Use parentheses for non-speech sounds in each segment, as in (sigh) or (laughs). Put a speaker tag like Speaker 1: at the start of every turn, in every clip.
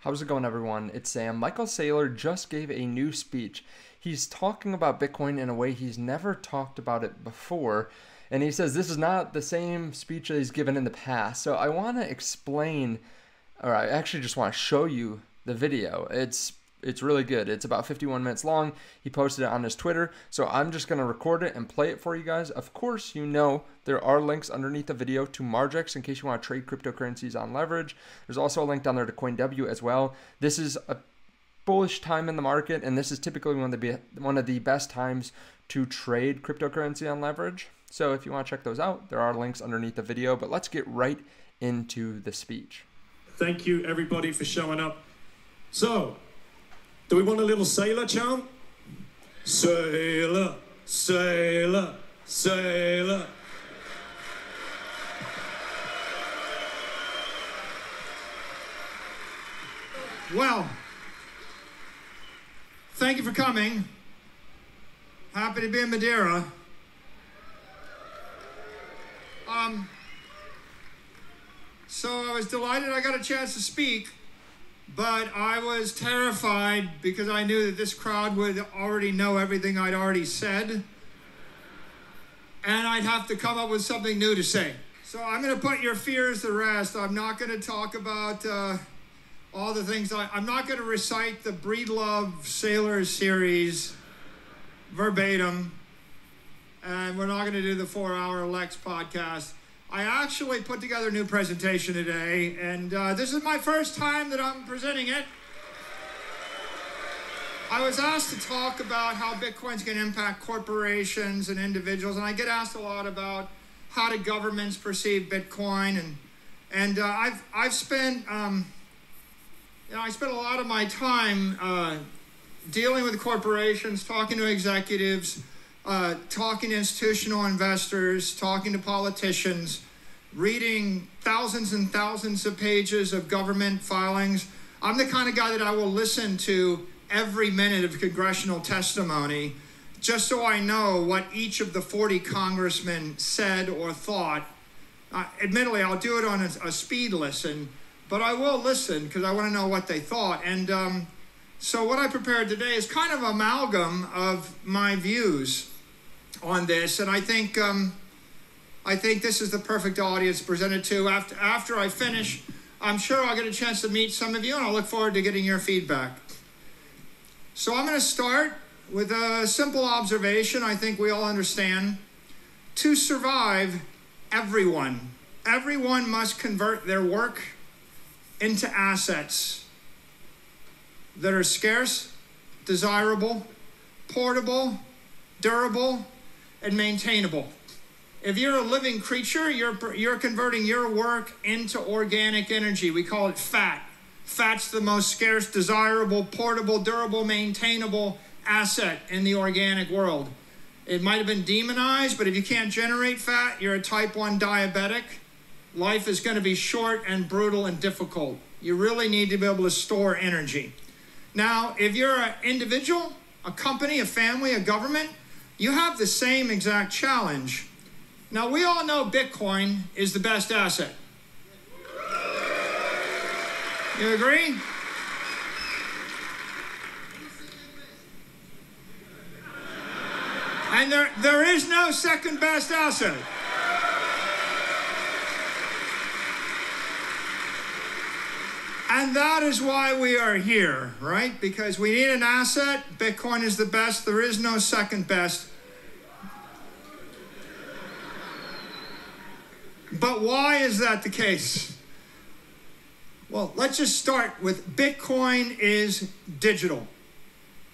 Speaker 1: How's it going, everyone? It's Sam. Michael Saylor just gave a new speech. He's talking about Bitcoin in a way he's never talked about it before. And he says this is not the same speech that he's given in the past. So I want to explain, or I actually just want to show you the video. It's it's really good. It's about 51 minutes long. He posted it on his Twitter. So I'm just going to record it and play it for you guys. Of course, you know there are links underneath the video to Margex in case you want to trade cryptocurrencies on leverage. There's also a link down there to CoinW as well. This is a bullish time in the market and this is typically one of the one of the best times to trade cryptocurrency on leverage. So if you want to check those out, there are links underneath the video, but let's get right into the speech.
Speaker 2: Thank you everybody for showing up. So, do we want a little Saylor chant? Saylor, Saylor, Saylor.
Speaker 3: Well, thank you for coming. Happy to be in Madeira. Um, so I was delighted I got a chance to speak. But I was terrified because I knew that this crowd would already know everything I'd already said. And I'd have to come up with something new to say. So I'm going to put your fears to rest. I'm not going to talk about uh, all the things. I, I'm not going to recite the Breedlove Saylor series verbatim. And we're not going to do the four hour Lex podcast. I actually put together a new presentation today, and uh, this is my first time that I'm presenting it. I was asked to talk about how Bitcoin's going to impact corporations and individuals, and I get asked a lot about how do governments perceive Bitcoin, and and uh, I've I've spent um, you know I spent a lot of my time uh, dealing with corporations, talking to executives uh, talking to institutional investors, talking to politicians, reading thousands and thousands of pages of government filings. I'm the kind of guy that I will listen to every minute of congressional testimony just so I know what each of the 40 congressmen said or thought. Uh, admittedly, I'll do it on a, a, speed listen, but I will listen because I want to know what they thought. And um, so, what I prepared today is kind of amalgam of my views on this, and I think um, I think this is the perfect audience presented to. After after I finish, I'm sure I'll get a chance to meet some of you, and I'll look forward to getting your feedback. So I'm going to start with a simple observation. I think we all understand. To survive, everyone, everyone must convert their work into assets that are scarce, desirable, portable, durable, and maintainable. If you're a living creature, you're, you're converting your work into organic energy. We call it fat. Fat's the most scarce, desirable, portable, durable, maintainable asset in the organic world. It might have been demonized, but if you can't generate fat, you're a type 1 diabetic. Life is going to be short and brutal and difficult. You really need to be able to store energy. Now, if you're an individual, a company, a family, a government, you have the same exact challenge. Now, we all know Bitcoin is the best asset. You agree? And there, there is no second best asset. And that is why we are here, right? Because we need an asset. Bitcoin is the best. There is no second best. But why is that the case? Well, let's just start with Bitcoin is digital.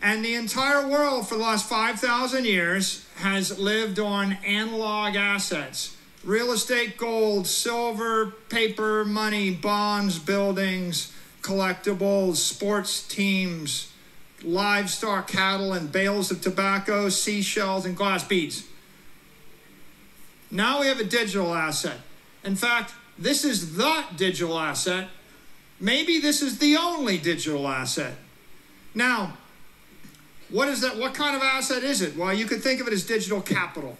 Speaker 3: And the entire world for the last 5,000 years has lived on analog assets real estate, gold, silver, paper, money, bonds, buildings, collectibles, sports teams, livestock, cattle, and bales of tobacco, seashells, and glass beads. Now we have a digital asset. In fact, this is the digital asset. Maybe this is the only digital asset. Now, what is that? What kind of asset is it? Well, you could think of it as digital capital.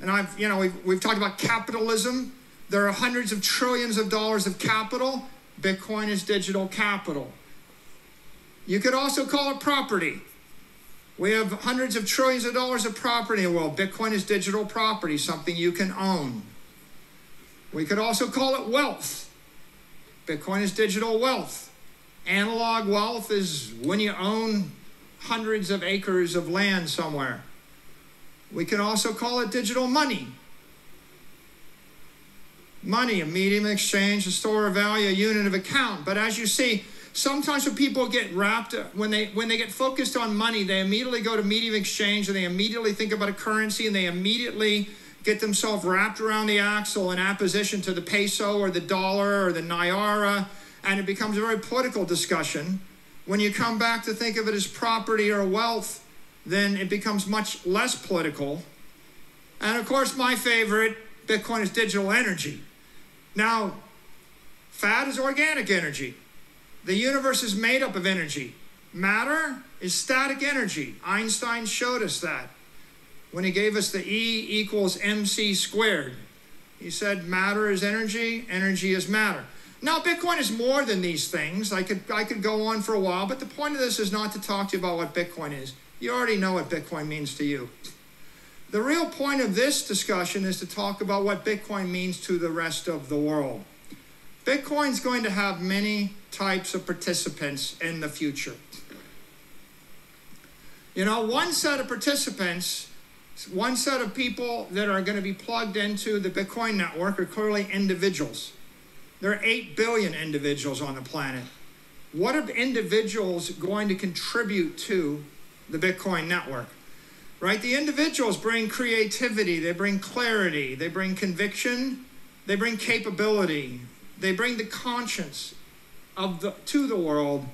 Speaker 3: And I've, you know, we've, we've talked about capitalism. There are hundreds of trillions of dollars of capital. Bitcoin is digital capital. You could also call it property. We have hundreds of trillions of dollars of property in the world. Bitcoin is digital property, something you can own. We could also call it wealth. Bitcoin is digital wealth. Analog wealth is when you own hundreds of acres of land somewhere. We can also call it digital money. Money, a medium of exchange, a store of value, a unit of account. But as you see, sometimes when people get wrapped up, when they when they get focused on money they immediately go to medium of exchange and they immediately think about a currency and they immediately get themselves wrapped around the axle in opposition to the peso or the dollar or the naira and it becomes a very political discussion. When you come back to think of it as property or wealth then it becomes much less political. And of course my favorite bitcoin is digital energy. Now fat is organic energy. The universe is made up of energy. Matter is static energy. Einstein showed us that when he gave us the E equals mc squared. He said matter is energy, energy is matter. Now, Bitcoin is more than these things. I could, I could go on for a while, but the point of this is not to talk to you about what Bitcoin is. You already know what Bitcoin means to you. The real point of this discussion is to talk about what Bitcoin means to the rest of the world. Bitcoin's going to have many types of participants in the future. You know, one set of participants, one set of people that are going to be plugged into the Bitcoin network are clearly individuals. There are 8 billion individuals on the planet. What are individuals going to contribute to the Bitcoin network? Right? The individuals bring creativity, they bring clarity, they bring conviction, they bring capability, they bring the conscience of the, to the world.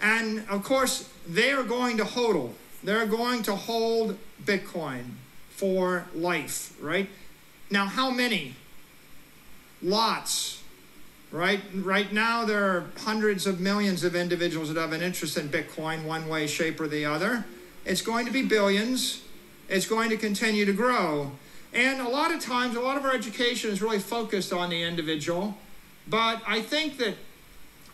Speaker 3: And of course, they are going to hodl. They're going to hold Bitcoin for life, right? Now, how many? Lots, right? Right now, there are hundreds of millions of individuals that have an interest in Bitcoin, one way, shape, or the other. It's going to be billions. It's going to continue to grow. And a lot of times, a lot of our education is really focused on the individual. But I think that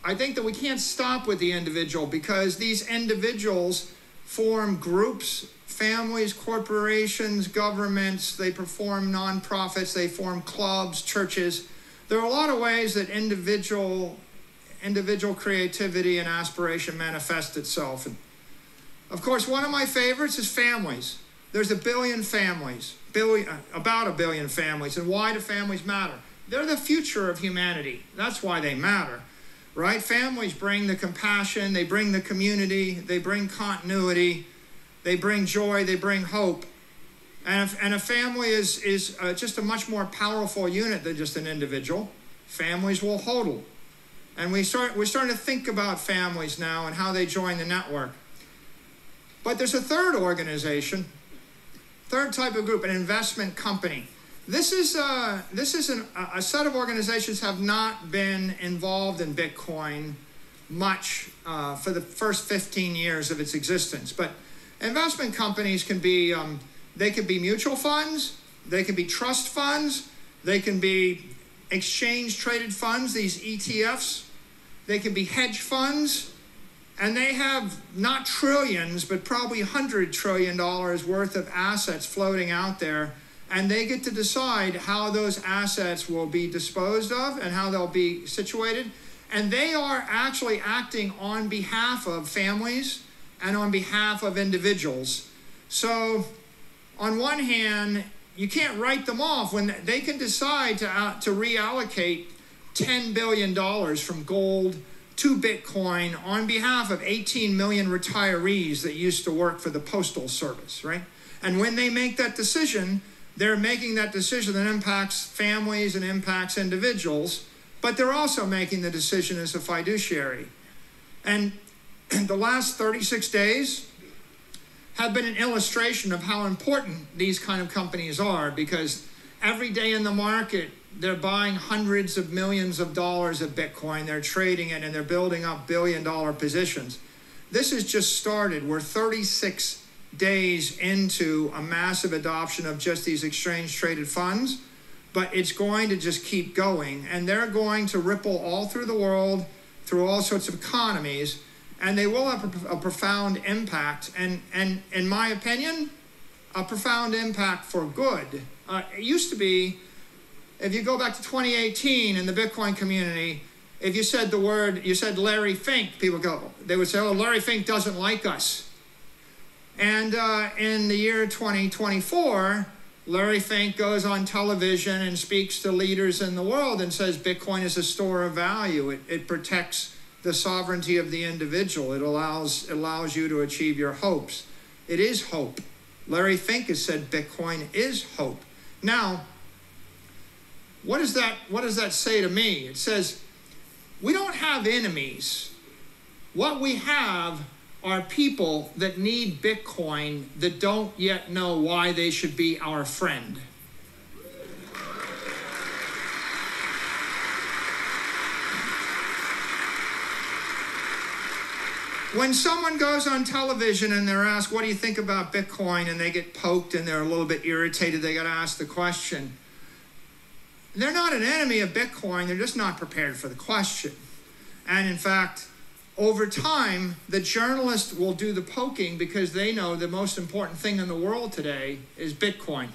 Speaker 3: I think that we can't stop with the individual because these individuals form groups, families, corporations, governments, they perform nonprofits, they form clubs, churches. There are a lot of ways that individual individual creativity and aspiration manifest itself. And of course, one of my favorites is families. There's a billion families, billion, uh, about a billion families. And why do families matter? They're the future of humanity. That's why they matter right? Families bring the compassion, they bring the community, they bring continuity, they bring joy, they bring hope. And, if, and a family is, is uh, just a much more powerful unit than just an individual. Families will hodl. And we start, we're starting to think about families now and how they join the network. But there's a third organization, third type of group, an investment company. This is, uh, this is an, a set of organizations have not been involved in Bitcoin much uh, for the first 15 years of its existence. But investment companies can be, um, they can be mutual funds, they can be trust funds, they can be exchange traded funds, these ETFs, they can be hedge funds, and they have not trillions, but probably $100 trillion worth of assets floating out there and they get to decide how those assets will be disposed of and how they'll be situated. And they are actually acting on behalf of families and on behalf of individuals. So, on one hand, you can't write them off when they can decide to, uh, to reallocate $10 billion from gold to Bitcoin on behalf of 18 million retirees that used to work for the Postal Service, right? And when they make that decision, they're making that decision that impacts families and impacts individuals, but they're also making the decision as a fiduciary. And (clears throat) the last 36 days have been an illustration of how important these kind of companies are because every day in the market, they're buying hundreds of millions of dollars of Bitcoin, they're trading it, and they're building up billion dollar positions. This has just started. We're 36 days into a massive adoption of just these exchange traded funds, but it's going to just keep going. And they're going to ripple all through the world, through all sorts of economies. and they will have a, profound impact. And, and in my opinion, a profound impact for good. Uh, it used to be, if you go back to 2018 in the Bitcoin community, if you said the word, you said Larry Fink, people go, they would say, oh, Larry Fink doesn't like us. And uh, in the year 2024, Larry Fink goes on television and speaks to leaders in the world and says Bitcoin is a store of value. It, it protects the sovereignty of the individual. It allows, allows you to achieve your hopes. It is hope. Larry Fink has said Bitcoin is hope. Now, what does that what does that say to me? It says we don't have enemies. What we have are people that need Bitcoin that don't yet know why they should be our friend. When someone goes on television and they're asked, What do you think about Bitcoin? and they get poked and they're a little bit irritated, they got to ask the question. They're not an enemy of Bitcoin, they're just not prepared for the question. And in fact, over time, the journalists will do the poking because they know the most important thing in the world today is Bitcoin.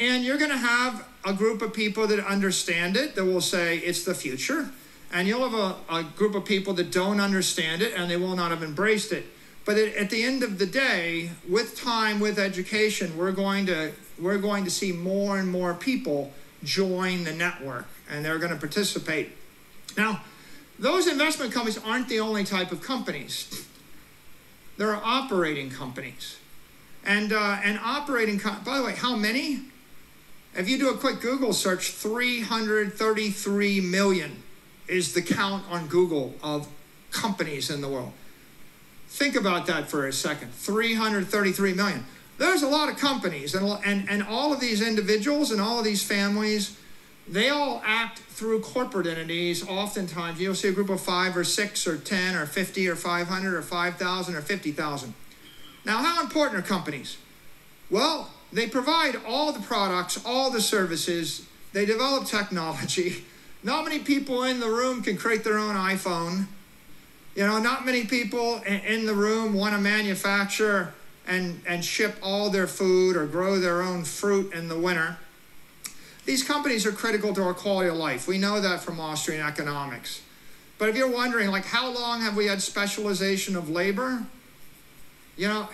Speaker 3: And you're going to have a group of people that understand it that will say it's the future and you'll have a, a group of people that don't understand it and they will not have embraced it. But at the end of the day, with time, with education, we're going to we're going to see more and more people join the network and they're going to participate. Now, those investment companies aren't the only type of companies. There are operating companies. And, uh, and operating, com- by the way, how many? If you do a quick Google search, 333 million is the count on Google of companies in the world. Think about that for a second 333 million. There's a lot of companies, and, and, and all of these individuals and all of these families, they all act through corporate entities. Oftentimes, you'll see a group of five or six or 10 or 50 or 500 or 5,000 or 50,000. Now, how important are companies? Well, they provide all the products, all the services, they develop technology. (laughs) Not many people in the room can create their own iPhone. You know, not many people in the room want to manufacture and, and ship all their food or grow their own fruit in the winter. These companies are critical to our quality of life. We know that from Austrian economics. But if you're wondering, like, how long have we had specialization of labor? You know,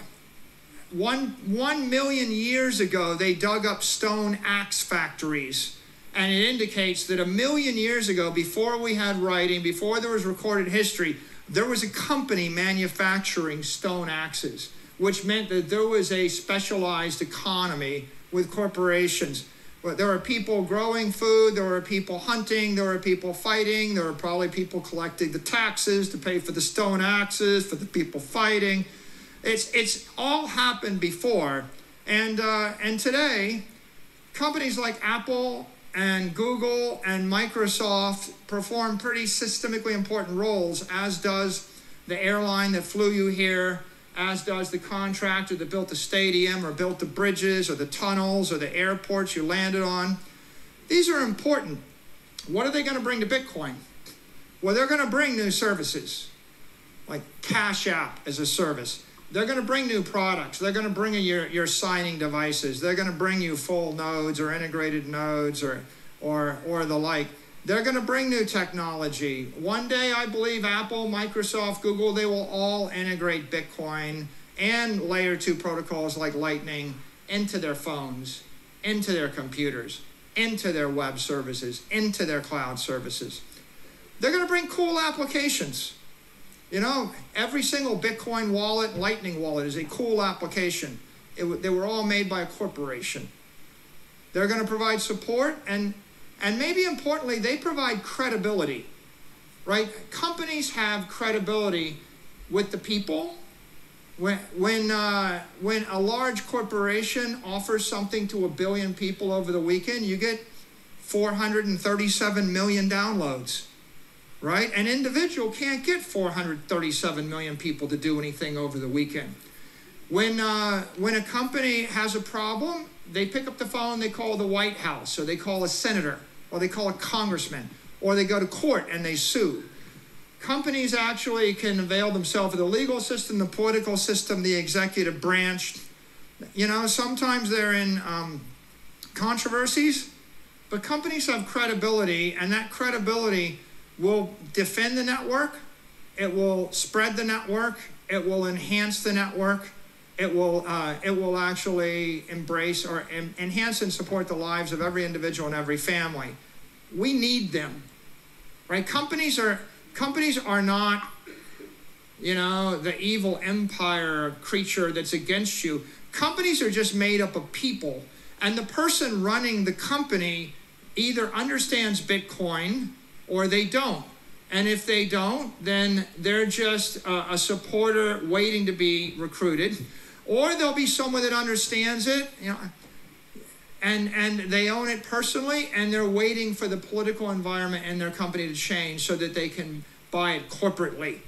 Speaker 3: one, one million years ago, they dug up stone axe factories and it indicates that a million years ago, before we had writing, before there was recorded history, there was a company manufacturing stone axes, which meant that there was a specialized economy with corporations. There were people growing food, there were people hunting, there were people fighting, there were probably people collecting the taxes to pay for the stone axes, for the people fighting. It's, it's all happened before. And, uh, and today, companies like Apple and Google and Microsoft perform pretty systemically important roles, as does the airline that flew you here, as does the contractor that built the stadium or built the bridges or the tunnels or the airports you landed on. These are important. What are they going to bring to Bitcoin? Well, they're going to bring new services like Cash App as a service. They're going to bring new products. They're going to bring you your, your signing devices. They're going to bring you full nodes or integrated nodes or, or, or the like. They're going to bring new technology. One day, I believe Apple, Microsoft, Google, they will all integrate Bitcoin and layer two protocols like Lightning into their phones, into their computers, into their web services, into their cloud services. They're going to bring cool applications. You know, every single Bitcoin wallet, Lightning wallet is a cool application. It, they were all made by a corporation. They're going to provide support and, and maybe importantly, they provide credibility, right? Companies have credibility with the people. When, when, uh, when a large corporation offers something to a billion people over the weekend, you get 437 million downloads right? An individual can't get 437 million people to do anything over the weekend. When, uh, when a company has a problem, they pick up the phone, they call the White House, or they call a senator, or they call a congressman, or they go to court and they sue. companies actually can avail themselves of the legal system, the political system, the executive branch. You know, sometimes they're in um, controversies, but companies have credibility, and that credibility will defend the network, it will spread the network, it will enhance the network, it will uh, it will actually embrace or em- enhance and support the lives of every individual and every family. We need them, right? Companies are companies are not, you know, the evil empire creature that's against you. Companies are just made up of people, and the person running the company either understands Bitcoin or they don't. And if they don't, then they're just a, a supporter waiting to be recruited or there'll be someone that understands it, you know, and and they own it personally, and they're waiting for the political environment and their company to change so that they can buy it corporately.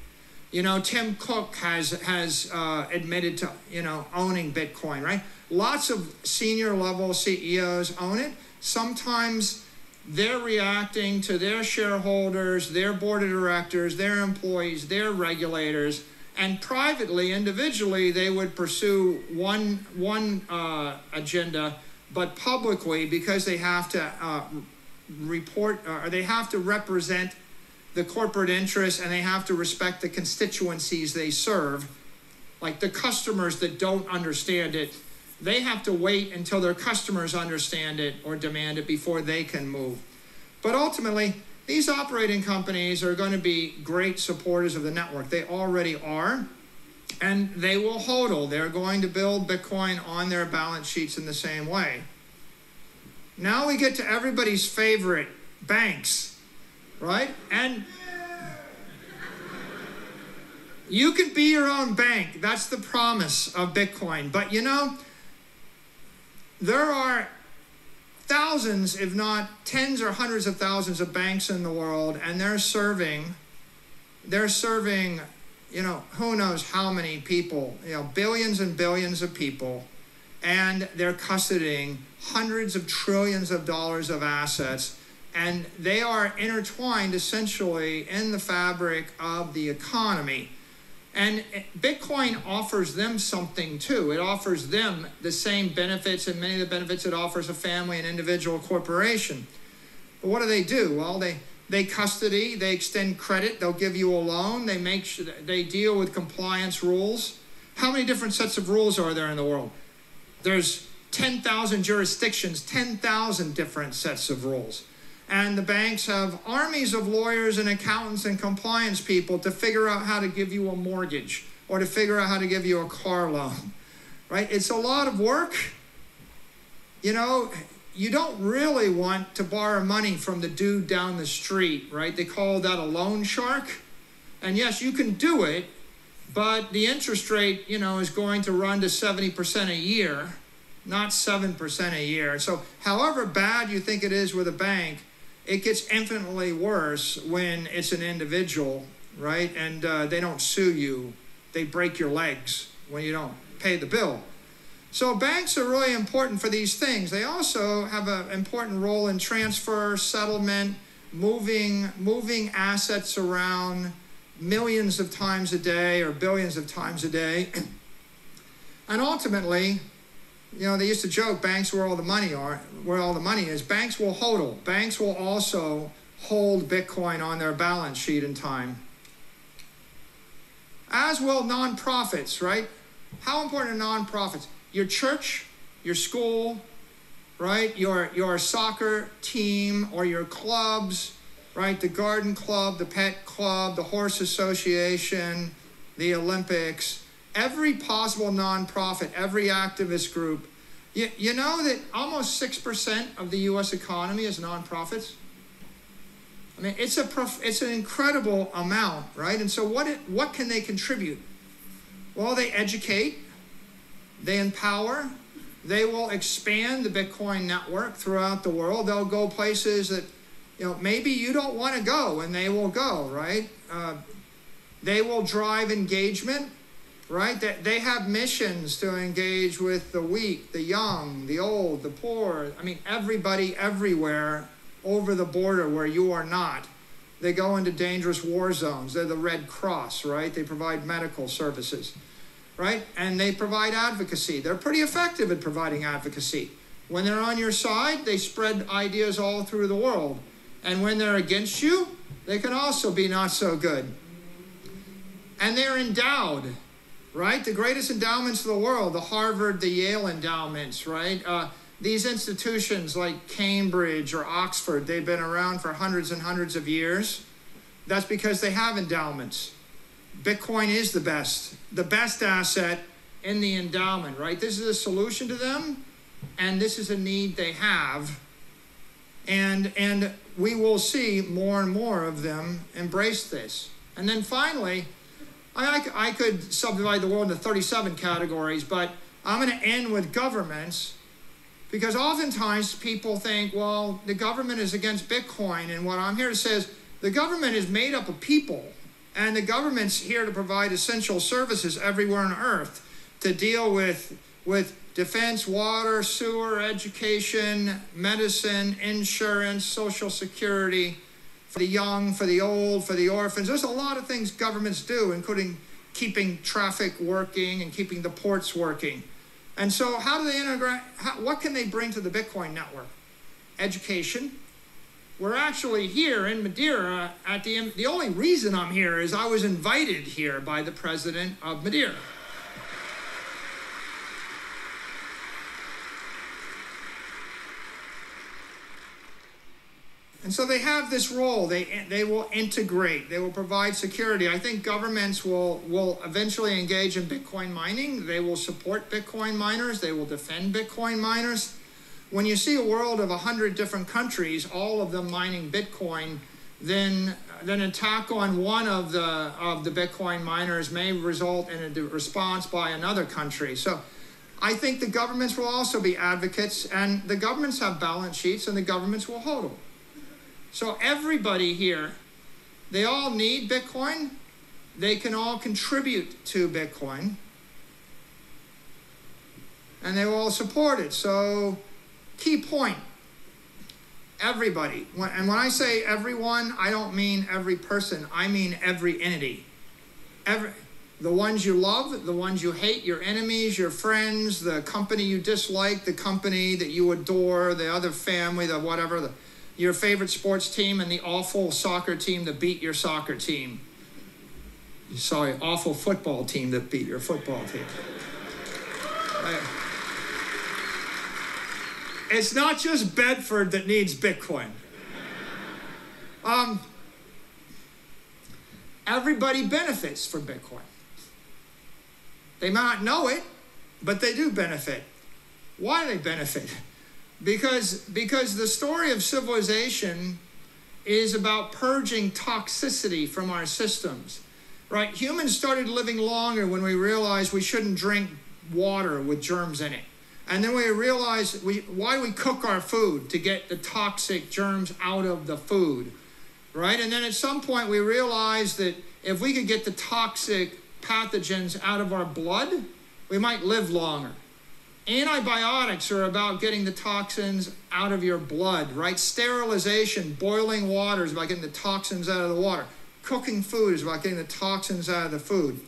Speaker 3: You know, Tim Cook has has uh, admitted to you know owning Bitcoin, right? Lots of senior level CEOs own it. Sometimes they're reacting to their shareholders, their board of directors, their employees, their regulators and privately, individually, they would pursue one one uh, agenda, but publicly, because they have to uh, report uh, or they have to represent the corporate interests and they have to respect the constituencies they serve, like the customers that don't understand it. They have to wait until their customers understand it or demand it before they can move. But ultimately, these operating companies are going to be great supporters of the network. They already are. And they will hodl. They're going to build Bitcoin on their balance sheets in the same way. Now we get to everybody's favorite banks, right? And you can be your own bank. That's the promise of Bitcoin. But you know, there are thousands, if not tens or hundreds of thousands of banks in the world, and they're serving, they're serving, you know, who knows how many people, you know, billions and billions of people, and they're custodying hundreds of trillions of dollars of assets, and they are intertwined essentially in the fabric of the economy. And Bitcoin offers them something too. It offers them the same benefits and many of the benefits it offers a family, an individual, corporation. But what do they do? Well, they they custody, they extend credit, they'll give you a loan, they make sure they deal with compliance rules. How many different sets of rules are there in the world? There's 10,000 jurisdictions, 10,000 different sets of rules and the banks have armies of lawyers and accountants and compliance people to figure out how to give you a mortgage or to figure out how to give you a car loan right? It's a lot of work. You know you don't really want to borrow money from the dude down the street right? They call that a loan shark. And yes you can do it but the interest rate you know is going to run to 70% a year not 7% a year. So however bad you think it is with a bank it gets infinitely worse when it's an individual, right? And uh, they don't sue you, they break your legs when you don't pay the bill. So banks are really important for these things. They also have an important role in transfer, settlement, moving moving assets around millions of times a day or billions of times a day. (clears throat) And ultimately, you know, they used to joke banks where all the money are, where all the money is. Banks will hodl. Banks will also hold Bitcoin on their balance sheet in time. As will nonprofits, right? How important are nonprofits? Your church, your school, right? Your your soccer team or your clubs, right? The garden club, the pet club, the horse association, the Olympics every possible nonprofit, every activist group. You, you know that almost 6% of the US economy is nonprofits? I mean, it's, a it's an incredible amount, right? And so, what, it, what can they contribute? Well, they educate, they empower, they will expand the Bitcoin network throughout the world. They'll go places that, you know, maybe you don't want to go, and they will go, right? Uh, they will drive engagement right? They, they have missions to engage with the weak, the young, the old, the poor. I mean, everybody everywhere over the border where you are not. they go into dangerous war zones. They're the Red Cross, right? They provide medical services, right? And they provide advocacy. They're pretty effective at providing advocacy. When they're on your side, they spread ideas all through the world. And when they're against you, they can also be not so good. And they're endowed, right? The greatest endowments of the world, the Harvard, the Yale endowments, right? Uh, these institutions like Cambridge or Oxford, they've been around for hundreds and hundreds of years. That's because they have endowments. Bitcoin is the best, the best asset in the endowment, right? This is a solution to them, and this is a need they have. And, and we will see more and more of them embrace this. And then finally, I, I could subdivide the world into 37 categories, but I'm going to end with governments because oftentimes people think, well, the government is against Bitcoin. And what I'm here to say is the government is made up of people. And the government's here to provide essential services everywhere on earth to deal with, with defense, water, sewer, education, medicine, insurance, social security, for the young, for the old, for the orphans. There's a lot of things governments do, including keeping traffic working and keeping the ports working. And so, how do they integrate? How, what can they bring to the Bitcoin network? Education. We're actually here in Madeira at the the only reason I'm here is I was invited here by the president of Madeira. And so they have this role. They, they will integrate. They will provide security. I think governments will, will eventually engage in Bitcoin mining. They will support Bitcoin miners. They will defend Bitcoin miners. When you see a world of 100 different countries, all of them mining Bitcoin, then, then an attack on one of the, of the Bitcoin miners may result in a response by another country. So I think the governments will also be advocates, and the governments have balance sheets, and the governments will hold them. So everybody here, they all need Bitcoin. They can all contribute to Bitcoin. And they all support it. So key point, everybody. And when I say everyone, I don't mean every person. I mean every entity. Every, the ones you love, the ones you hate, your enemies, your friends, the company you dislike, the company that you adore, the other family, the whatever, the, your favorite sports team and the awful soccer team that beat your soccer team. Sorry, awful football team that beat your football team. It's not just Bedford that needs Bitcoin. Um, everybody benefits from Bitcoin. They might not know it, but they do benefit. Why do they benefit? Because because the story of civilization is about purging toxicity from our systems right? Humans started living longer when we realized we shouldn't drink water with germs in it. And then we realized we, why we cook our food to get the toxic germs out of the food right? And then at some point we realized that if we could get the toxic pathogens out of our blood we might live longer Antibiotics are about getting the toxins out of your blood, right? Sterilization, boiling water is about getting the toxins out of the water. Cooking food is about getting the toxins out of the food.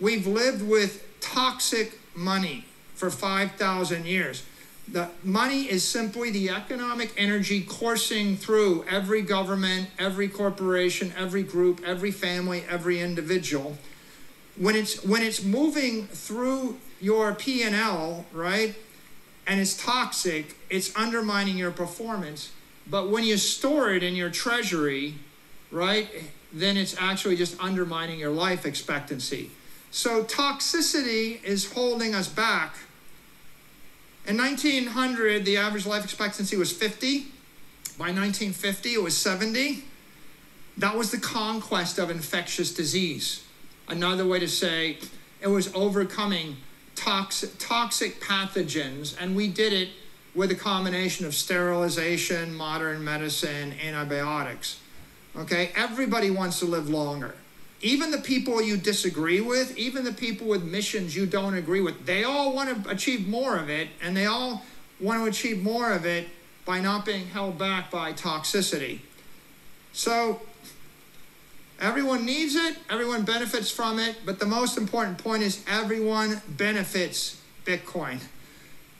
Speaker 3: We've lived with toxic money for 5,000 years. The money is simply the economic energy coursing through every government, every corporation, every group, every family, every individual. When it's when it's moving through your P&L, right, and it's toxic, it's undermining your performance. But when you store it in your treasury, right, then it's actually just undermining your life expectancy. So toxicity is holding us back. In 1900, the average life expectancy was 50. By 1950, it was 70. That was the conquest of infectious disease. Another way to say it was overcoming toxic, toxic pathogens, and we did it with a combination of sterilization, modern medicine, antibiotics. Okay, everybody wants to live longer. Even the people you disagree with, even the people with missions you don't agree with, they all want to achieve more of it, and they all want to achieve more of it by not being held back by toxicity. So, Everyone needs it, everyone benefits from it, but the most important point is everyone benefits Bitcoin.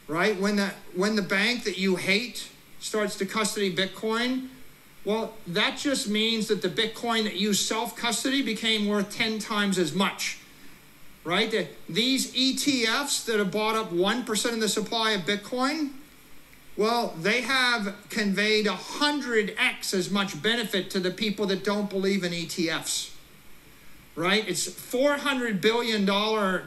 Speaker 3: Right? When the when the bank that you hate starts to custody Bitcoin, well, that just means that the Bitcoin that you self-custody became worth 10 times as much. Right? The, these ETFs that have bought up 1% of the supply of Bitcoin, well, they have conveyed 100x as much benefit to the people that don't believe in ETFs. Right? It's $400 billion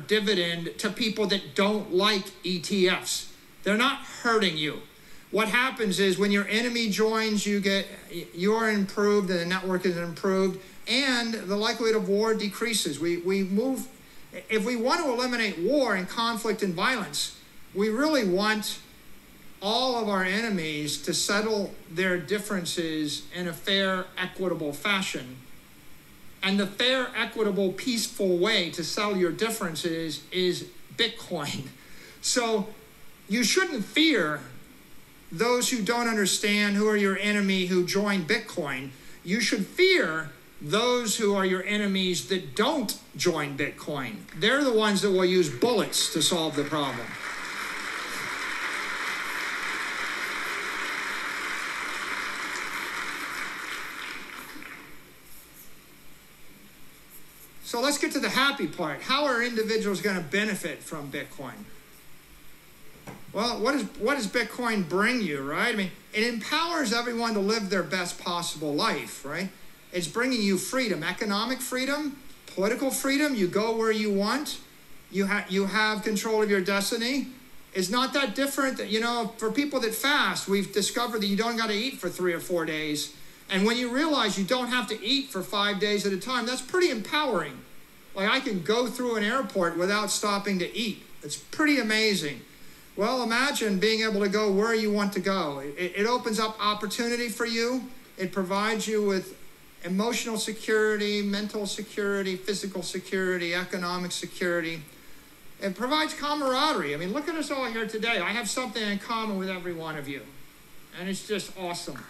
Speaker 3: dividend to people that don't like ETFs. They're not hurting you. What happens is when your enemy joins, you get you're improved and the network is improved, and the likelihood of war decreases. We we move if we want to eliminate war and conflict and violence, we really want all of our enemies to settle their differences in a fair, equitable fashion. And the fair, equitable, peaceful way to settle your differences is Bitcoin. (laughs) So you shouldn't fear those who don't understand who are your enemy who join Bitcoin. You should fear those who are your enemies that don't join Bitcoin. They're the ones that will use bullets to solve the problem. So let's get to the happy part. How are individuals going to benefit from Bitcoin? Well, what, is, what does Bitcoin bring you, right? I mean, it empowers everyone to live their best possible life, right? It's bringing you freedom, economic freedom, political freedom. You go where you want. You, ha- you have control of your destiny. It's not that different. That, you know, for people that fast, we've discovered that you don't got to eat for three or four days. And when you realize you don't have to eat for five days at a time, that's pretty empowering. Like I can go through an airport without stopping to eat. It's pretty amazing. Well, imagine being able to go where you want to go. It, it opens up opportunity for you. It provides you with emotional security, mental security, physical security, economic security. It provides camaraderie. I mean, look at us all here today. I have something in common with every one of you, and it's just awesome.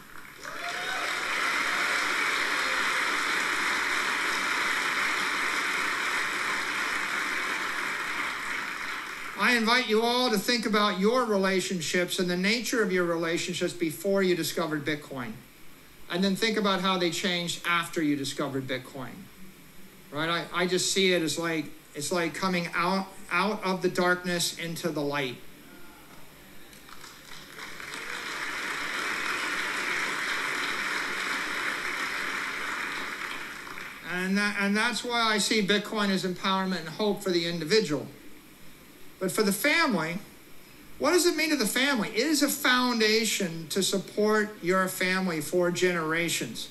Speaker 3: I invite you all to think about your relationships and the nature of your relationships before you discovered Bitcoin. And then think about how they changed after you discovered Bitcoin. Right? I, I just see it as like it's like coming out out of the darkness into the light. And, that, and that's why I see Bitcoin as empowerment and hope for the individual. But for the family, what does it mean to the family? It is a foundation to support your family for generations.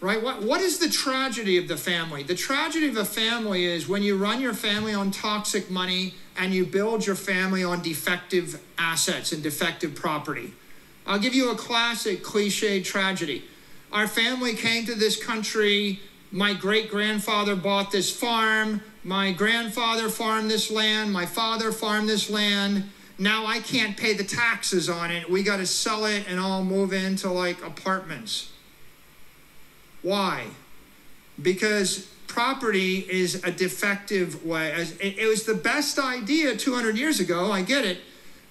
Speaker 3: Right? What, what is the tragedy of the family? The tragedy of a family is when you run your family on toxic money and you build your family on defective assets and defective property. I'll give you a classic cliche tragedy. Our family came to this country. My great grandfather bought this farm. My grandfather farmed this land, my father farmed this land. Now I can't pay the taxes on it. We got to sell it and all move into like apartments. Why? Because property is a defective way. It was the best idea 200 years ago, I get it.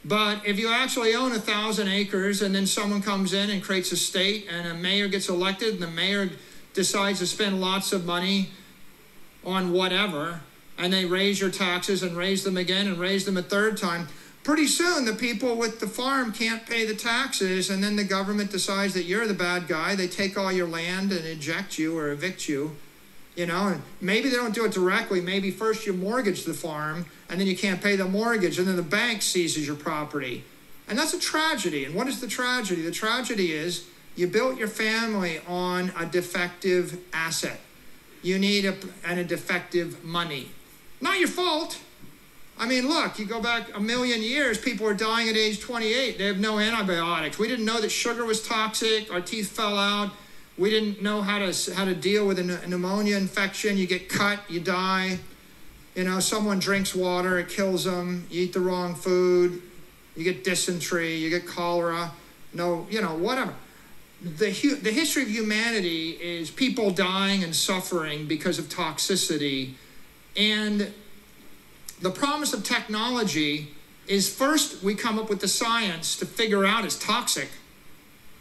Speaker 3: But if you actually own a thousand acres and then someone comes in and creates a state and a mayor gets elected and the mayor decides to spend lots of money on whatever, and they raise your taxes and raise them again and raise them a third time, pretty soon the people with the farm can't pay the taxes, and then the government decides that you're the bad guy. They take all your land and eject you or evict you. You know, and maybe they don't do it directly. Maybe first you mortgage the farm, and then you can't pay the mortgage, and then the bank seizes your property. And that's a tragedy. And what is the tragedy? The tragedy is you built your family on a defective asset you need a, and a defective money. Not your fault. I mean, look, you go back a million years, people were dying at age 28. They have no antibiotics. We didn't know that sugar was toxic. Our teeth fell out. We didn't know how to, how to deal with a pneumonia infection. You get cut, you die. You know, someone drinks water, it kills them. You eat the wrong food, you get dysentery, you get cholera. No, you know, whatever the, the history of humanity is people dying and suffering because of toxicity. And the promise of technology is first we come up with the science to figure out it's toxic,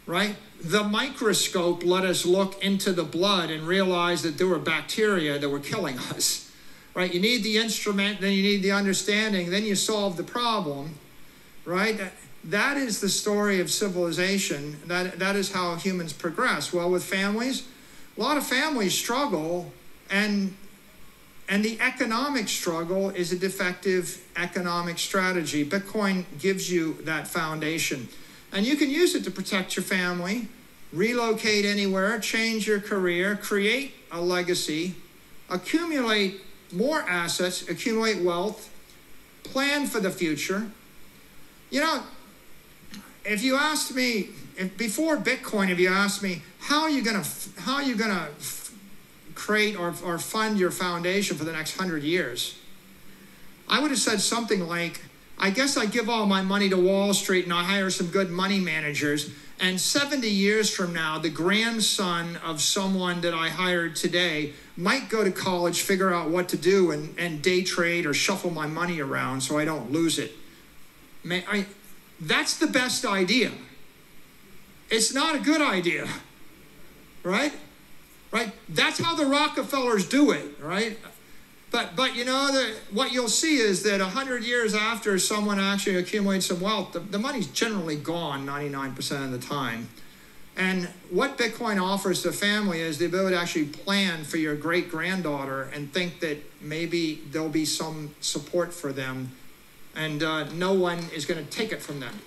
Speaker 3: right? The microscope let us look into the blood and realize that there were bacteria that were killing (laughs) us, right? You need the instrument, then you need the understanding, then you solve the problem, right? That is the story of civilization. That, that is how humans progress. Well, with families, a lot of families struggle, and, and the economic struggle is a defective economic strategy. Bitcoin gives you that foundation. And you can use it to protect your family, relocate anywhere, change your career, create a legacy, accumulate more assets, accumulate wealth, plan for the future. You know, if you asked me if before Bitcoin, if you asked me how are you gonna how are you gonna create or, or fund your foundation for the next hundred years, I would have said something like, I guess I give all my money to Wall Street and I hire some good money managers. And 70 years from now, the grandson of someone that I hired today might go to college, figure out what to do, and, and day trade or shuffle my money around so I don't lose it. May, I, that's the best idea. It's not a good idea, right? Right? That's how the Rockefellers do it, right? But, but you know, the, what you'll see is that a 100 years after someone actually accumulates some wealth, the, the money's generally gone 99% of the time. And what Bitcoin offers the family is the ability to actually plan for your great granddaughter and think that maybe there'll be some support for them and uh, no one is going to take it from them.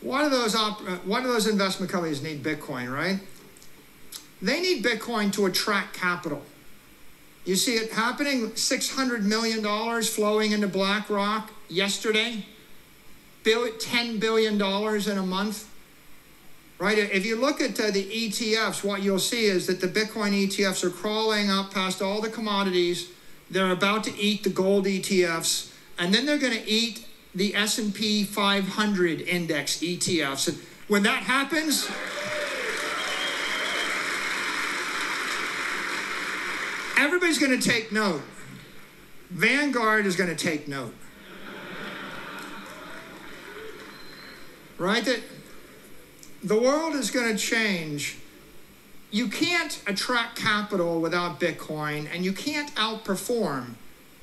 Speaker 3: One of those uh, one of those investment companies need Bitcoin, right? They need Bitcoin to attract capital. You see it happening, $600 million flowing into BlackRock yesterday, $10 billion in a month right? If you look at uh, the ETFs, what you'll see is that the Bitcoin ETFs are crawling up past all the commodities. They're about to eat the gold ETFs, and then they're going to eat the S&P 500 index ETFs. And when that happens, everybody's going to take note. Vanguard is going to take note. Right? That the world is going to change. You can't attract capital without Bitcoin, and you can't outperform.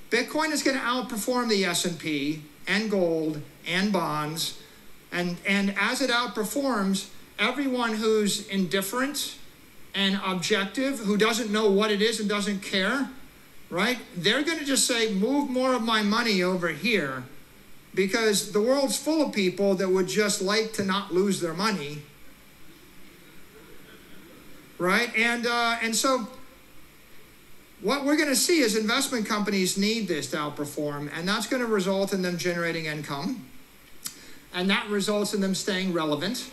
Speaker 3: Bitcoin is going to outperform the S&P and gold and bonds, and and as it outperforms, everyone who's indifferent and objective, who doesn't know what it is and doesn't care, right? They're going to just say, move more of my money over here because the world's full of people that would just like to not lose their money right? And uh, and so what we're going to see is investment companies need this to outperform and that's going to result in them generating income and that results in them staying relevant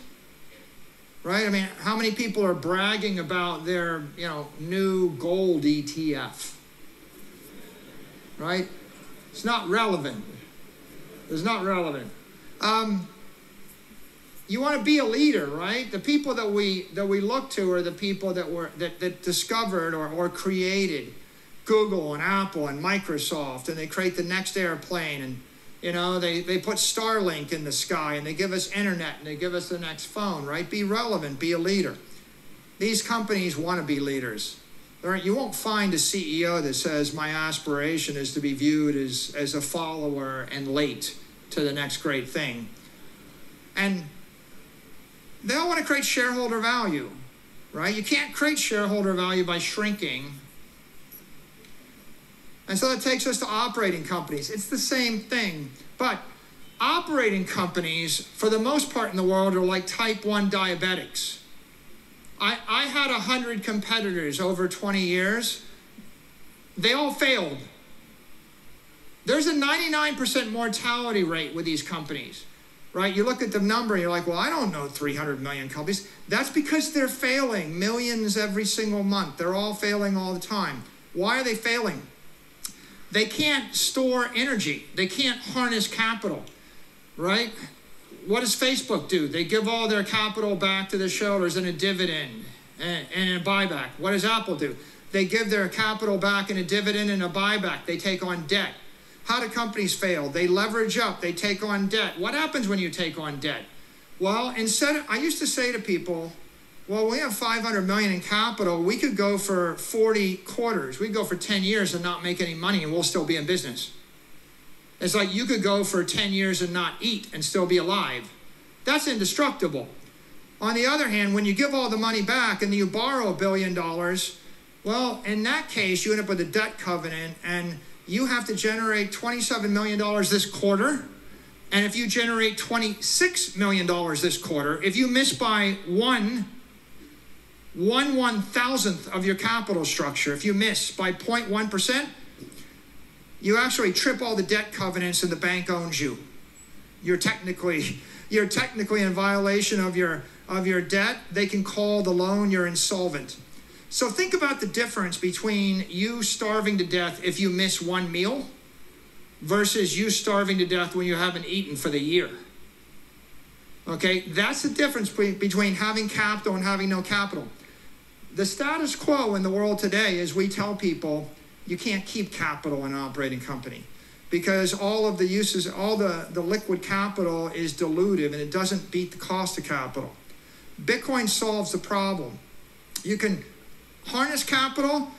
Speaker 3: right? I mean how many people are bragging about their you know new gold etf right? It's not relevant is not relevant. Um, you want to be a leader, right? The people that we that we look to are the people that were that, that discovered or, or created Google and Apple and Microsoft, and they create the next airplane, and you know they they put Starlink in the sky, and they give us internet, and they give us the next phone, right? Be relevant, be a leader. These companies want to be leaders. You won't find a CEO that says, My aspiration is to be viewed as, as a follower and late to the next great thing. And they all want to create shareholder value, right? You can't create shareholder value by shrinking. And so that takes us to operating companies. It's the same thing. But operating companies, for the most part in the world, are like type 1 diabetics I, I had 100 competitors over 20 years. They all failed. There's a 99% mortality rate with these companies, right? You look at the number and you're like, well, I don't know 300 million companies. That's because they're failing millions every single month. They're all failing all the time. Why are they failing? They can't store energy. They can't harness capital, right? What does Facebook do? They give all their capital back to the shareholders in a dividend and, and a buyback. What does Apple do? They give their capital back in a dividend and a buyback. They take on debt. How do companies fail? They leverage up, they take on debt. What happens when you take on debt? Well, instead, I used to say to people, well, we have 500 million in capital. We could go for 40 quarters. We could go for 10 years and not make any money and we'll still be in business. It's like you could go for 10 years and not eat and still be alive. That's indestructible. On the other hand, when you give all the money back and you borrow a billion dollars, well, in that case, you end up with a debt covenant and you have to generate $27 million this quarter. And if you generate $26 million this quarter, if you miss by one, one one thousandth of your capital structure, if you miss by 0.1%, you actually trip all the debt covenants and the bank owns you. You're technically (laughs) you're technically in violation of your of your debt. They can call the loan you're insolvent. So think about the difference between you starving to death if you miss one meal versus you starving to death when you haven't eaten for the year. Okay, that's the difference between having capital and having no capital. The status quo in the world today is we tell people you can't keep capital in an operating company because all of the uses, all the, the liquid capital is dilutive and it doesn't beat the cost of capital. Bitcoin solves the problem. You can harness capital,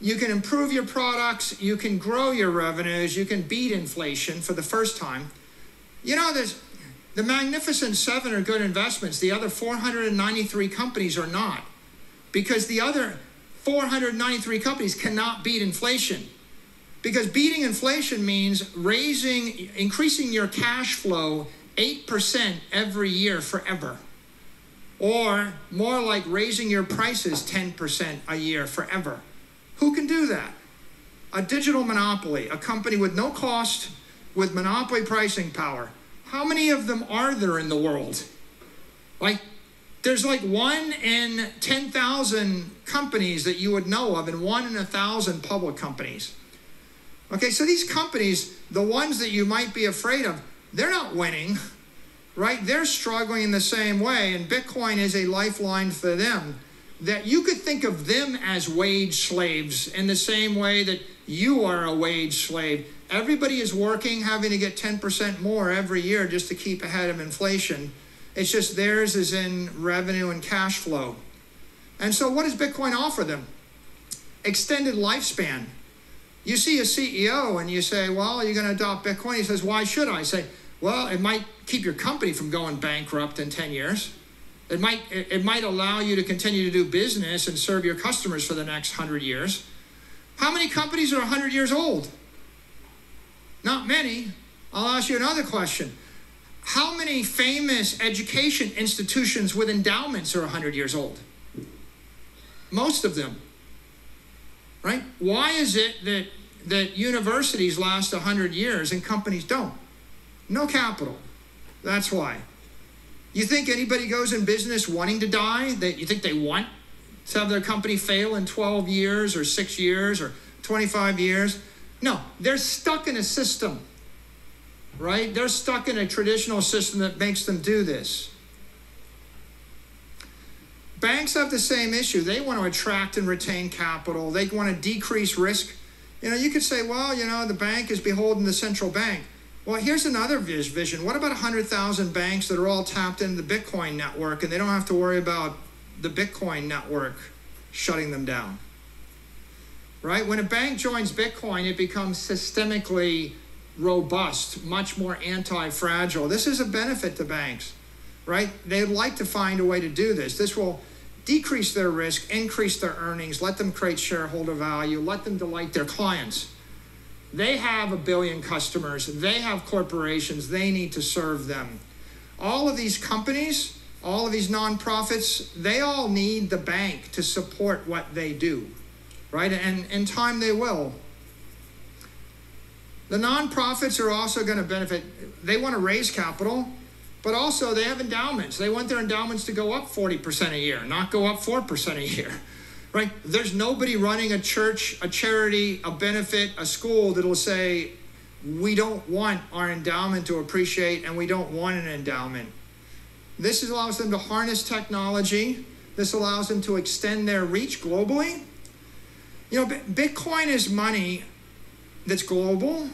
Speaker 3: you can improve your products, you can grow your revenues, you can beat inflation for the first time. You know, there's the Magnificent Seven are good investments. The other 493 companies are not because the other 493 companies cannot beat inflation. Because beating inflation means raising, increasing your cash flow 8% every year forever. Or more like raising your prices 10% a year forever. Who can do that? A digital monopoly, a company with no cost, with monopoly pricing power. How many of them are there in the world? Like there's like one in 10,000 companies that you would know of, and one in a thousand public companies. Okay, so these companies, the ones that you might be afraid of, they're not winning, right? They're struggling in the same way, and Bitcoin is a lifeline for them. That you could think of them as wage slaves in the same way that you are a wage slave. Everybody is working, having to get 10% more every year just to keep ahead of inflation. It's just theirs is in revenue and cash flow. And so, what does Bitcoin offer them? Extended lifespan. You see a CEO and you say, Well, you're going to adopt Bitcoin. He says, Why should I? say, Well, it might keep your company from going bankrupt in 10 years. It might, it might allow you to continue to do business and serve your customers for the next 100 years. How many companies are 100 years old? Not many. I'll ask you another question. How many famous education institutions with endowments are 100 years old? Most of them. Right? Why is it that, that universities last 100 years and companies don't? No capital. That's why. You think anybody goes in business wanting to die? That you think they want to have their company fail in 12 years or 6 years or 25 years? No, they're stuck in a system right? They're stuck in a traditional system that makes them do this. Banks have the same issue. They want to attract and retain capital. They want to decrease risk. You know, you could say, well, you know, the bank is beholden to the central bank. Well, here's another vision. What about 100,000 banks that are all tapped into the Bitcoin network and they don't have to worry about the Bitcoin network shutting them down? Right? When a bank joins Bitcoin, it becomes systemically robust, much more anti fragile. This is a benefit to banks, right? They'd like to find a way to do this. This will decrease their risk, increase their earnings, let them create shareholder value, let them delight their clients. They have a billion customers, they have corporations, they need to serve them. All of these companies, all of these nonprofits, they all need the bank to support what they do, right? And in time they will. The nonprofits are also going to benefit. They want to raise capital, but also they have endowments. They want their endowments to go up 40% a year, not go up 4% a year. (laughs) right? There's nobody running a church, a charity, a benefit, a school that'll say, we don't want our endowment to appreciate and we don't want an endowment. This allows them to harness technology. This allows them to extend their reach globally. You know, Bitcoin is money that's global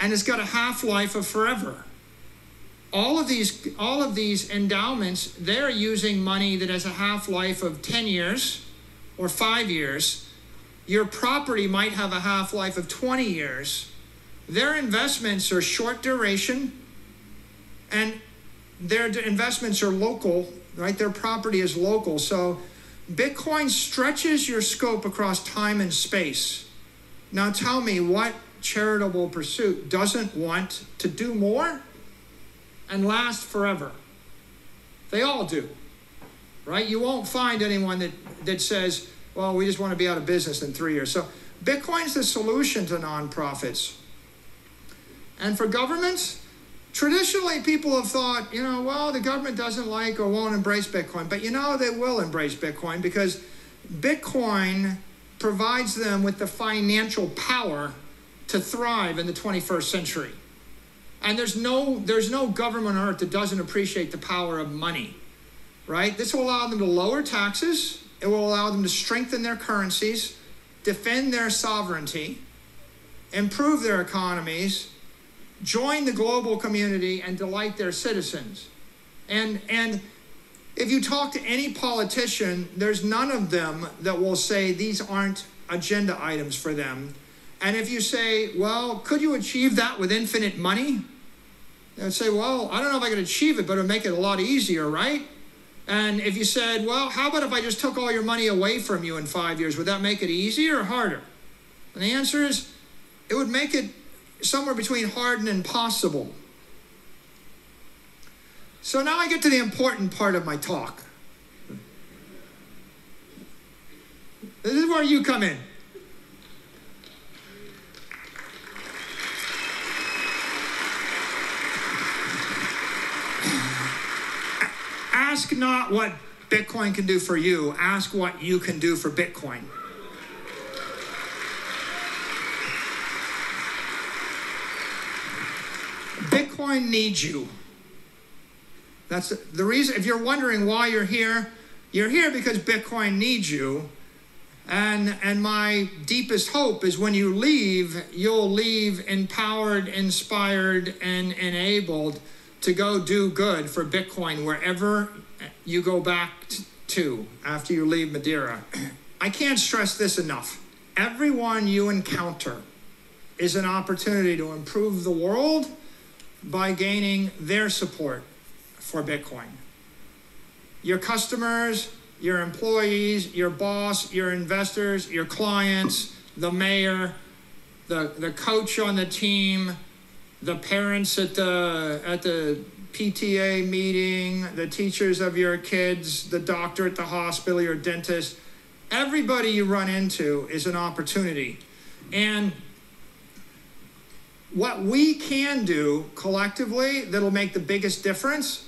Speaker 3: and it's got a half-life of forever. All of these all of these endowments, they're using money that has a half-life of 10 years or 5 years. Your property might have a half-life of 20 years. Their investments are short duration and their investments are local, right? Their property is local. So Bitcoin stretches your scope across time and space. Now tell me what charitable pursuit doesn't want to do more and last forever? They all do, right? You won't find anyone that, that says, well, we just want to be out of business in three years. So Bitcoin's the solution to nonprofits. And for governments, traditionally people have thought, you know, well, the government doesn't like or won't embrace Bitcoin, but you know, they will embrace Bitcoin because Bitcoin provides them with the financial power to thrive in the 21st century. And there's no, there's no government on earth that doesn't appreciate the power of money, right? This will allow them to lower taxes. It will allow them to strengthen their currencies, defend their sovereignty, improve their economies, join the global community, and delight their citizens. And, and if you talk to any politician, there's none of them that will say these aren't agenda items for them and if you say, well, could you achieve that with infinite money? They would say, well, I don't know if I could achieve it, but it would make it a lot easier, right? And if you said, well, how about if I just took all your money away from you in five years? Would that make it easier or harder? And the answer is, it would make it somewhere between hard and impossible. So now I get to the important part of my talk. This is where you come in. Ask not what Bitcoin can do for you, ask what you can do for Bitcoin. Bitcoin needs you. That's the reason. If you're wondering why you're here, you're here because Bitcoin needs you. And, and my deepest hope is when you leave, you'll leave empowered, inspired, and enabled to go do good for Bitcoin wherever you go back to after you leave Madeira. (clears throat) I can't stress this enough. Everyone you encounter is an opportunity to improve the world by gaining their support for Bitcoin. Your customers, your employees, your boss, your investors, your clients, the mayor, the, the coach on the team, the parents at the at the PTA meeting, the teachers of your kids, the doctor at the hospital, your dentist, everybody you run into is an opportunity. And what we can do collectively that'll make the biggest difference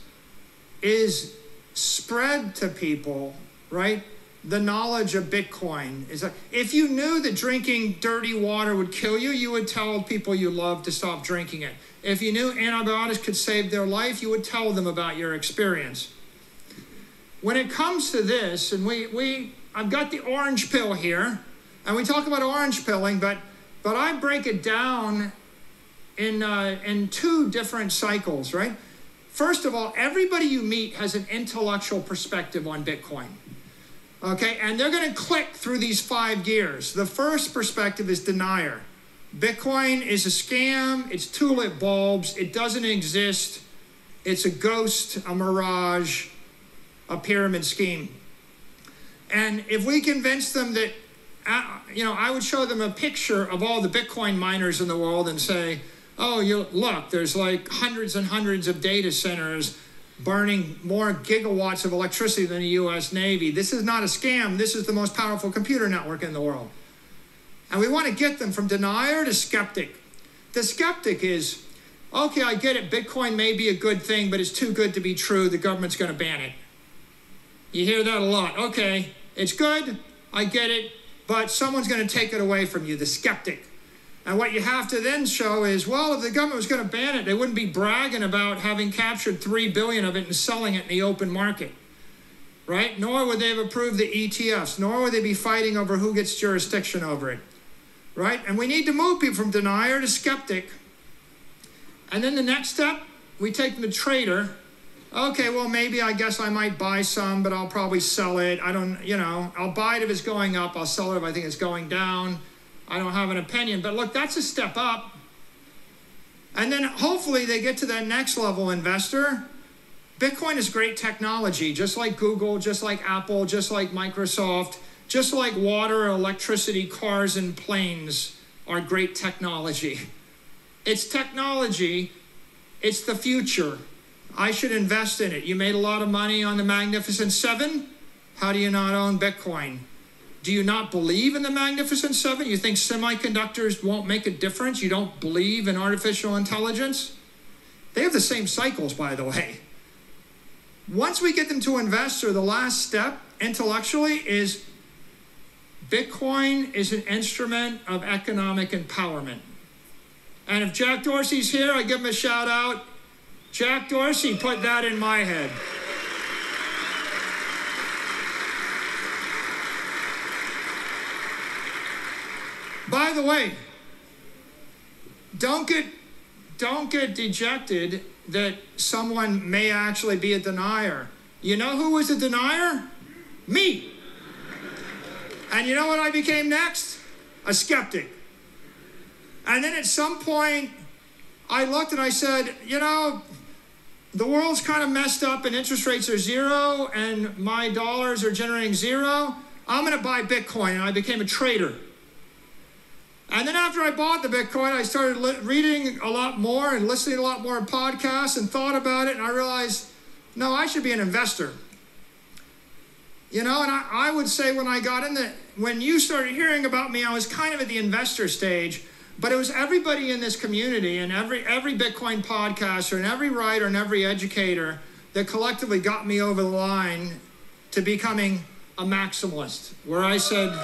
Speaker 3: is spread to people, right? The knowledge of Bitcoin is that if you knew that drinking dirty water would kill you, you would tell people you love to stop drinking it. If you knew antibiotics could save their life, you would tell them about your experience. When it comes to this, and we, we I've got the orange pill here, and we talk about orange pilling, but but I break it down in uh, in two different cycles, right? First of all, everybody you meet has an intellectual perspective on Bitcoin. Okay, and they're going to click through these five gears. The first perspective is denier. Bitcoin is a scam, it's tulip bulbs, it doesn't exist, it's a ghost, a mirage, a pyramid scheme. And if we convince them that, uh, you know, I would show them a picture of all the Bitcoin miners in the world and say, oh, you look, there's like hundreds and hundreds of data centers burning more gigawatts of electricity than the US Navy. This is not a scam. This is the most powerful computer network in the world. And we want to get them from denier to skeptic. The skeptic is, okay, I get it. Bitcoin may be a good thing, but it's too good to be true. The government's going to ban it. You hear that a lot. Okay, It's good, I get it, but someone's going to take it away from you, the skeptic. And what you have to then show is, well, if the government was going to ban it, they wouldn't be bragging about having captured 3 billion of it and selling it in the open market. Right? Nor would they have approved the ETFs, nor would they be fighting over who gets jurisdiction over it. Right? And we need to move people from denier to skeptic. And then the next step, we take them to trader. Okay, well, maybe I guess I might buy some, but I'll probably sell it. I don't, you know, I'll buy it if it's going up, I'll sell it if I think it's going down. I don't have an opinion. But look, that's a step up. And then hopefully they get to that next level investor. Bitcoin is great technology, just like Google, just like Apple, just like Microsoft, just like water, electricity, cars, and planes are great technology. It's technology, it's the future. I should invest in it. You made a lot of money on the Magnificent Seven. How do you not own Bitcoin? Do you not believe in the Magnificent Seven? You think semiconductors won't make a difference? You don't believe in artificial intelligence? They have the same cycles, by the way. Once we get them to investor, the last step intellectually is Bitcoin is an instrument of economic empowerment. And if Jack Dorsey's here, I give him a shout out. Jack Dorsey put that in my head. By the way, don't get don't get dejected that someone may actually be a denier. You know who was a denier? Me. And you know what I became next? A skeptic. And then at some point, I looked and I said, you know, the world's kind of messed up and interest rates are zero and my dollars are generating zero. I'm going to buy Bitcoin. And I became a trader. And then after I bought the Bitcoin, I started li- reading a lot more and listening a lot more podcasts and thought about it. And I realized, no, I should be an investor. You know, and I, I would say when I got in the, when you started hearing about me, I was kind of at the investor stage. But it was everybody in this community and every every Bitcoin podcaster and every writer and every educator that collectively got me over the line to becoming a maximalist, where I said.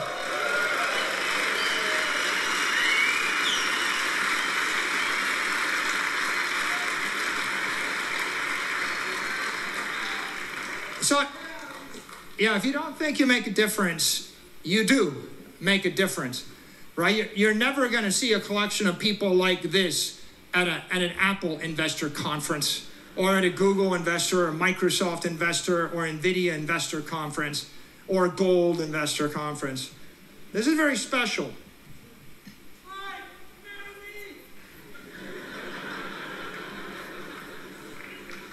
Speaker 3: So, yeah, if you don't think you make a difference, you do make a difference, right? You're never going to see a collection of people like this at, a, at an Apple investor conference or at a Google investor or Microsoft investor or NVIDIA investor conference or gold investor conference. This is very special.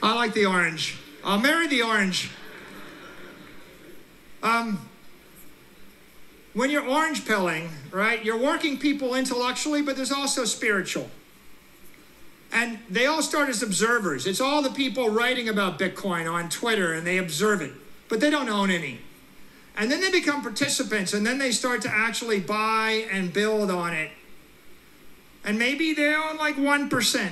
Speaker 3: I like the orange. I'll marry the orange. Um, when you're orange pilling, right, you're working people intellectually, but there's also spiritual. And they all start as observers. It's all the people writing about Bitcoin on Twitter and they observe it, but they don't own any. And then they become participants and then they start to actually buy and build on it. And maybe they own like 1%.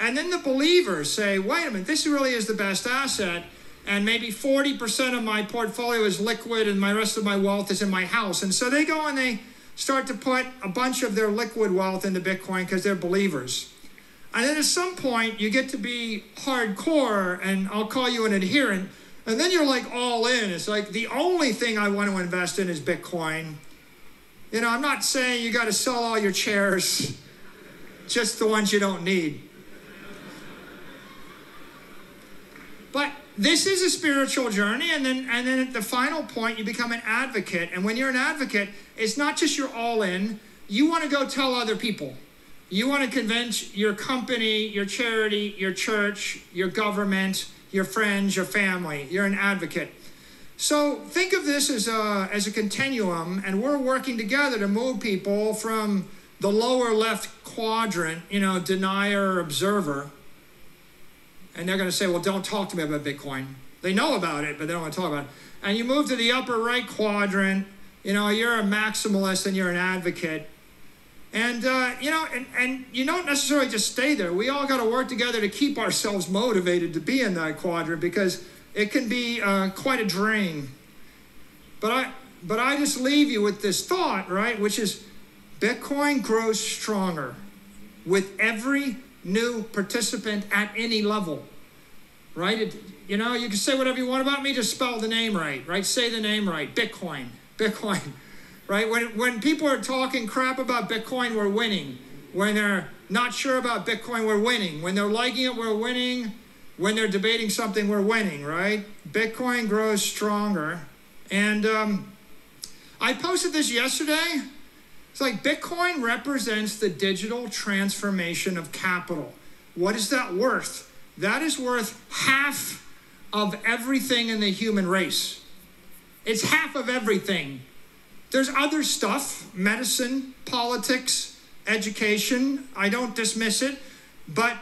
Speaker 3: And then the believers say, wait a minute, this really is the best asset and maybe 40% of my portfolio is liquid and my rest of my wealth is in my house. And so they go and they start to put a bunch of their liquid wealth into Bitcoin because they're believers. And then at some point, you get to be hardcore, and I'll call you an adherent. And then you're like all in. It's like the only thing I want to invest in is Bitcoin. You know, I'm not saying you got to sell all your chairs, just the ones you don't need. But this is a spiritual journey and then and then at the final point you become an advocate. And when you're an advocate it's not just you're all in you want to go tell other people. You want to convince your company your charity your church your government your friends your family. You're an advocate. So think of this as a as a continuum and we're working together to move people from the lower left quadrant you know denier observer and they're going to say, well, don't talk to me about Bitcoin. They know about it, but they don't want to talk about it. And you move to the upper right quadrant, you know, you're a maximalist and you're an advocate. And, uh, you know, and, and you don't necessarily just stay there. We all got to work together to keep ourselves motivated to be in that quadrant because it can be uh, quite a drain. But I but I just leave you with this thought, right? Which is Bitcoin grows stronger with every new participant at any level. Right? It, you know, you can say whatever you want about me, just spell the name right, right? Say the name right. Bitcoin. (laughs) Bitcoin. Right? When when people are talking crap about Bitcoin, we're winning. When they're not sure about Bitcoin, we're winning. When they're liking it, we're winning. When they're debating something, we're winning, right? Bitcoin grows stronger. And um, I posted this yesterday. It's like Bitcoin represents the digital transformation of capital. What is that worth? That is worth half of everything in the human race. It's half of everything. There's other stuff medicine, politics, education. I don't dismiss it, but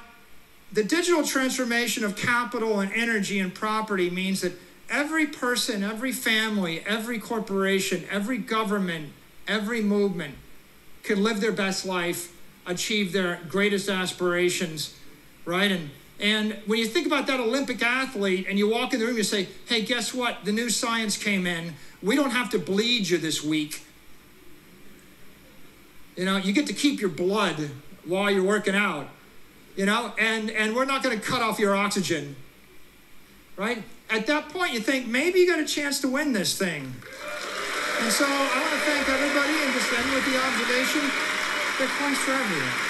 Speaker 3: the digital transformation of capital and energy and property means that every person, every family, every corporation, every government, every movement can live their best life, achieve their greatest aspirations, right? And and when you think about that Olympic athlete and you walk in the room, you say, hey, guess what? The new science came in. We don't have to bleed you this week. You know, you get to keep your blood while you're working out. You know, and and we're not going to cut off your oxygen. Right? At that point, you think maybe you got a chance to win this thing. And so I want to thank everybody and just end with the observation that Bitcoin's for everyone.